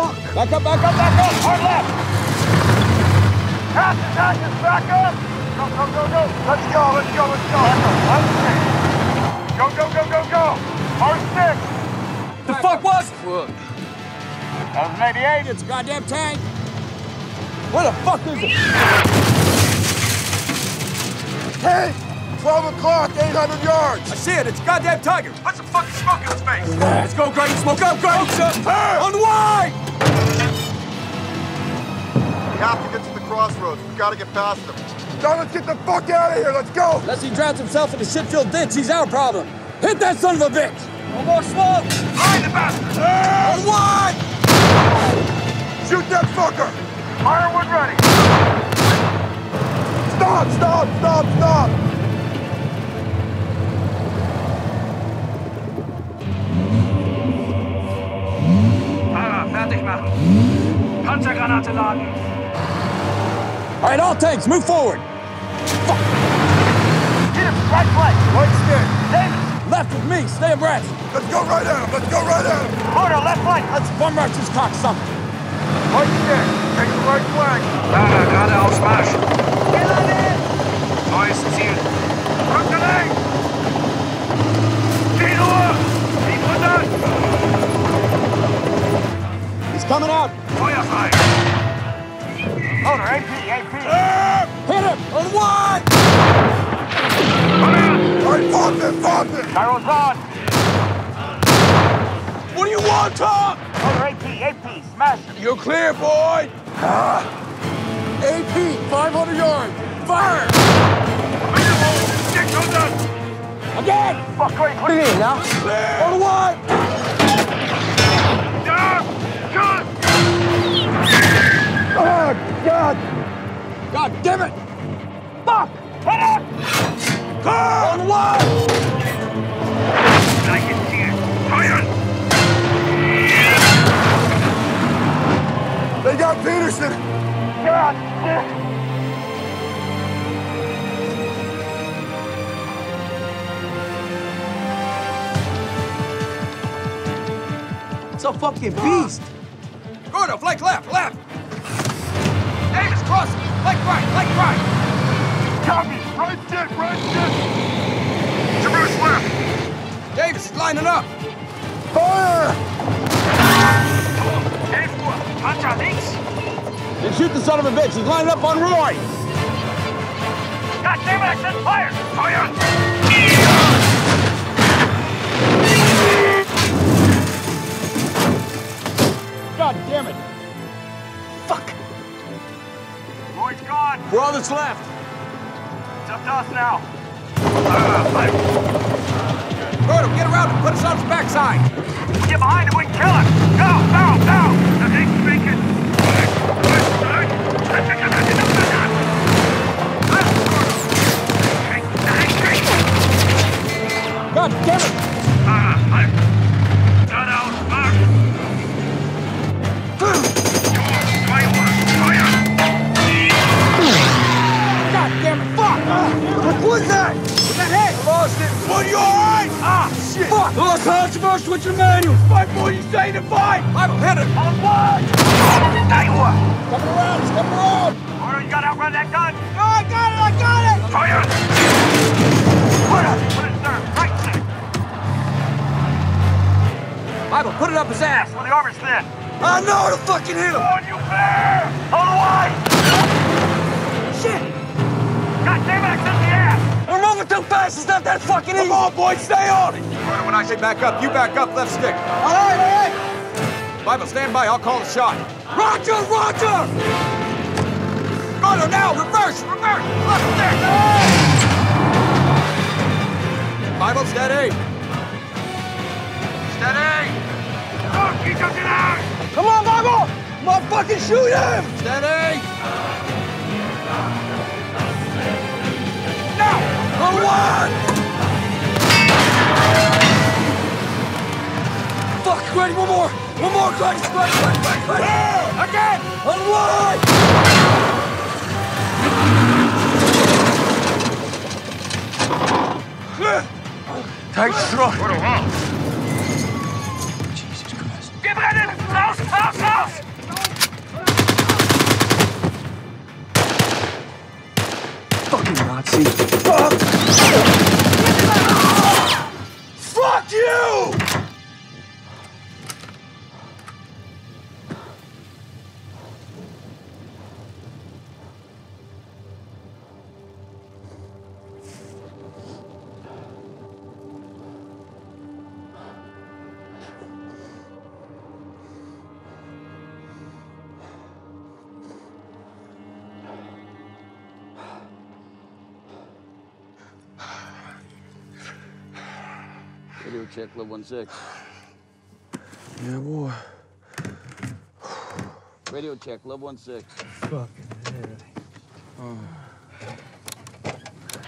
Back up, back up, back up! Hard left! Passes, passes, back up! Go, go, go, go! Let's go, let's go, let's go! Hard six! Go, go, go, go, go! Hard six! The fuck was? That was an 88. It's a goddamn tank! Where the fuck is it? Hey! 12 o'clock, 800 yards! I see it, it's a goddamn tiger! Put some fucking smoke in its face! Let's go, Grady, smoke up, Grady! On the wide! We have to get to the crossroads. We gotta get past them. Now let's get the fuck out of here, let's go! Unless he drowns himself in the shit-filled ditch, he's our problem! Hit that son of a bitch! No more smoke! Find the bastard! On wide! Shoot that fucker! Firewood ready! Stop, stop, stop, stop! Fahrer, fertig machen. Panzergranate laden. All right, all tanks, move forward! Hit him, right flank! Right stick! Davis! Left with me, stay abreast! Let's go right at him, let's go right at him! Porter, left flank! Let's bum rush this cocksucker! Right stick! Take the right flank! Fahrer, geradeaus Marsch. Neues Ziel. Rück links! 10 Uhr! 700! He's coming out! Feuer frei. Porter, AP, AP! Hit him! On wide! All right, pop it, pop it! Gyro's on! What do you want, Tom? Porter, AP, AP, smash him! You're clear, boy! Ah. AP, 500 yards! Fire! Get! Again! Fuck, wait, what do you need now? On the God! God damn it! Fuck! Hit him! On the wide! Gleiches Ziel. Feuern. They got Peterson! God! It's a fucking beast! Gordo, flank left, lining up! Fire! 11 Uhr. Panzer links. Then shoot the son of a bitch, he's lining up on Roy! God damn it, I said fire. Feuern. God damn it! Fuck. Lloyd's gone. We're all that's left! It's up to us now. Ah, Fight. Gordo, get around him, put us on his backside! Get behind him, we can kill him. Go, go, go. The speaking. God damn it! Fahrer, halt. It! What, you alright? Ah, shit! Fuck! Lost controversy, switch your manuals! Fight boy, you say to fight! I'm hit it! On one. Drei Uhr. Coming around, he's coming around! Porter, you gotta outrun that gun. Oh, I got it, I got it! Feuern. Porter, put it third. Right six. Bible, put it up his ass! Well, the armor's thin. I know to fucking hit him! On you bear! On the line! Shit! God damn it, I took the ass! We're moving too fast, it's not that fucking easy! Come on, boy, stay on it! when I say back up, you back up, left stick. All right, all right! Bible, stand by, I'll call the shot. Roger, roger! Gordo, now, reverse, reverse! Left stick! Bible, steady! Steady! Look, he took it out! Come on, Bible! Motherfucking shoot him! Steady! Now! One! Fuck, ready, one more! One more, Grady! Grady, Grady, Grady, Grady! Again! On one! Tight throat. Radio check, Club 16. Yeah, boy. Radio check, Club 16. Fucking hell.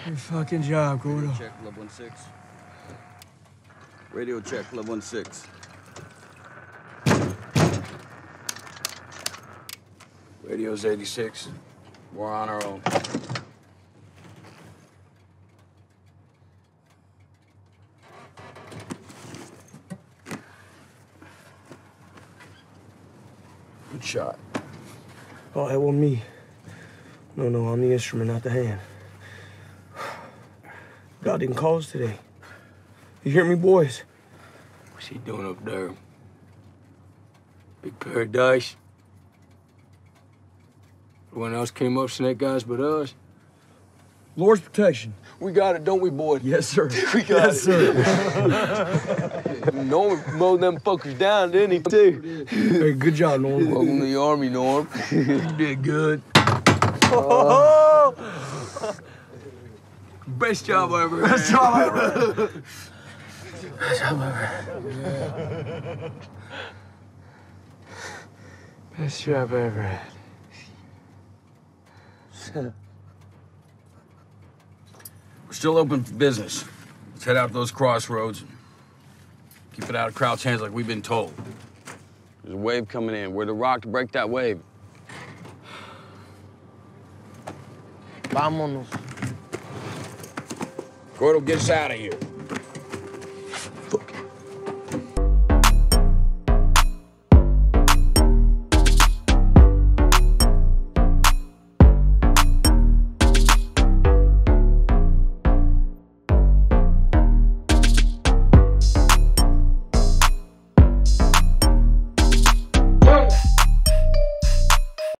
Good fucking job, Gordo. Radio check, Club 16. Radio check, Club 16. Radio's 86. We're on our own. Good shot. Oh, that wasn't me. No, no, I'm the instrument, not the hand. God didn't call us today. You hear me, boys? What's he doing up there? Big paradise? Everyone else came up, snake eyes, but us. Lord's protection. We got it, don't we, boy? Yes, sir. We got yes, sir. Norm mowed them fuckers down, didn't he, too? hey, good job, Norm. Welcome to the army, Norm. you did good. Oh. Best job I ever Best job ever Best job ever. Best job ever had. We're still open for business. Let's head out those crossroads and keep it out of Kraut's hands like we've been told. There's a wave coming in. We're the rock to break that wave. Vámonos. Gordo, get us out of here.